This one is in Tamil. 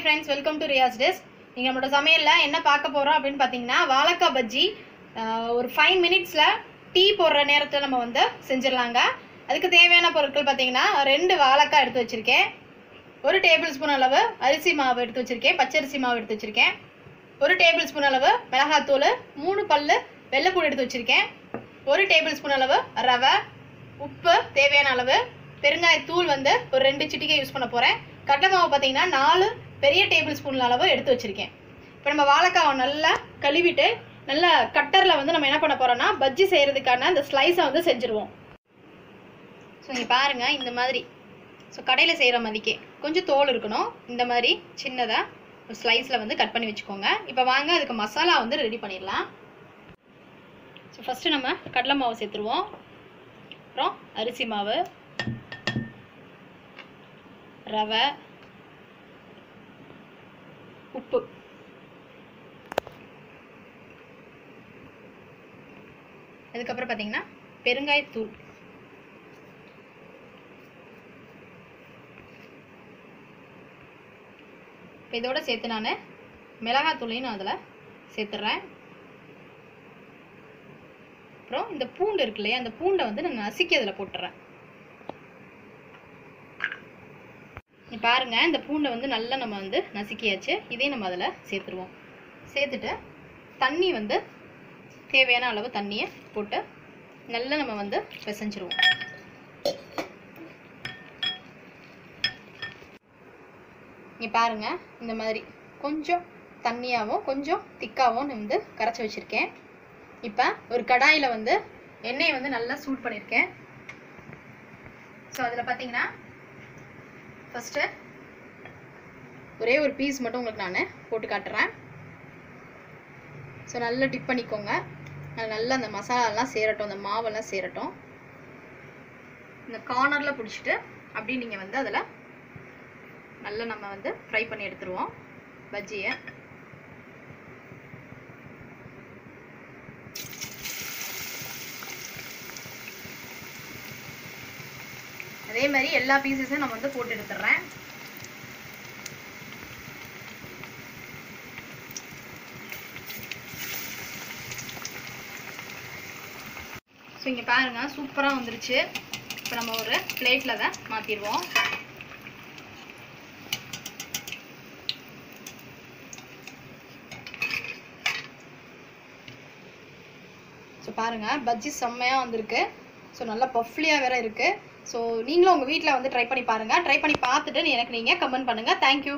ஃப்ரெண்ட்ஸ் வெல்கம் டு ரியாஸ் டெஸ் நீங்கள் நம்மளோட சமையலில் என்ன பார்க்க போகிறோம் அப்படின்னு பார்த்தீங்கன்னா வாழைக்காய் பஜ்ஜி ஒரு ஃபைவ் மினிட்ஸில் டீ போடுற நேரத்தில் நம்ம வந்து செஞ்சிடலாங்க. அதுக்கு தேவையான பொருட்கள் பார்த்தீங்கன்னா ரெண்டு வாழைக்காய் எடுத்து வச்சுருக்கேன். ஒரு டேபிள் ஸ்பூன் அளவு அரிசி மாவு எடுத்து வச்சுருக்கேன். பச்சரிசி மாவு எடுத்து வச்சுருக்கேன். ஒரு டேபிள் ஸ்பூன் அளவு மிளகாத்தூள் மூணு பல்லு வெள்ளைப்பூடு எடுத்து வச்சுருக்கேன். ஒரு டேபிள் ஸ்பூன் அளவு ரவை உப்பு தேவையான அளவு பெருங்காயத்தூள் வந்து ஒரு ரெண்டு சிட்டிக்கை யூஸ் பண்ண போகிறேன் கடலை மாவு பார்த்தீங்கன்னா நாலு பெரிய டேபிள் ஸ்பூன் அளவு எடுத்து வச்சுருக்கேன். இப்போ நம்ம வாழைக்காவை நல்லா கழுவிட்டு நல்லா கட்டரில் வந்து நம்ம என்ன பண்ண போகிறோம்னா பஜ்ஜி செய்கிறதுக்கான அந்த ஸ்லைஸை வந்து செஞ்சுருவோம். ஸோ இங்கே பாருங்கள் இந்த மாதிரி. ஸோ கடையில் செய்கிற மாதிரிக்கே. கொஞ்சம் தோல் இருக்கணும். இந்த மாதிரி சின்னதாக ஒரு ஸ்லைஸில் வந்து கட் பண்ணி வச்சுக்கோங்க. இப்போ வாங்க அதுக்கு மசாலா வந்து ரெடி பண்ணிடலாம். ஸோ ஃபஸ்ட்டு நம்ம கடலை மாவு சேர்த்துருவோம். அப்புறம் அரிசி மாவு ரவை உப்பு. அதுக்கப்புறம் பார்த்தீங்கன்னா பெருங்காயத்தூள் இப்போ இதோட சேர்த்து நான் மிளகாத்தூளையும் நான் அதில் சேர்த்துட்றேன் அப்புறம் இந்த பூண்டு இருக்கு இல்லையா அந்த பூண்டை வந்து நான் நசுக்கி அதில் போட்டுறேன். இங்க பாருங்க இந்த பூண்டை வந்து நல்லா நம்ம வந்து நசுக்கியாச்சு. இதே நம்ம அதில் சேர்த்துருவோம். சேர்த்துட்டு தண்ணி வந்து தேவையான அளவு தண்ணியை போட்டு நல்லா நம்ம வந்து பிசைஞ்சிருவோம். இங்கே பாருங்க இந்த மாதிரி கொஞ்சம் தண்ணியாகவும் கொஞ்சம் திக்காகவும் வந்து கரைச்சி வச்சுருக்கேன். இப்போ ஒரு கடாயில் வந்து எண்ணெயை வந்து நல்லா சூட் பண்ணியிருக்கேன் ஸோ அதில் பார்த்தீங்கன்னா ஃபஸ்ட்டு ஒரே ஒரு பீஸ் மட்டும் உங்களுக்கு நான் போட்டு காட்டுறேன். ஸோ நல்லா டிப் பண்ணிக்கோங்க. அது நல்லா அந்த மசாலாலாம் சேரட்டும் அந்த மாவெல்லாம் சேரட்டும். இந்த கார்னரில் பிடிச்சிட்டு அப்படியே நீங்கள் வந்து அதில் நல்லா நம்ம வந்து ஃப்ரை பண்ணி எடுத்துருவோம். பஜ்ஜியை அதே மாதிரி எல்லா பீசஸும் நம்ம வந்து போட்டு எடுத்துடுறேன். ஸோ இங்கே பாருங்க சூப்பராக வந்துருச்சு. இப்போ நம்ம ஒரு பிளேட்டில் தான் மாற்றிடுவோம் ஸோ பாருங்கள் பஜ்ஜி செம்மையாக வந்திருக்கு. ஸோ நல்லா பஃப்லியாக வேற இருக்குது ஸோ நீங்களும் உங்கள் வீட்டில் வந்து ட்ரை பண்ணி பாருங்கள் ட்ரை பண்ணி பார்த்துட்டு எனக்கு நீங்கள் கமெண்ட் பண்ணுங்கள் தேங்க்யூ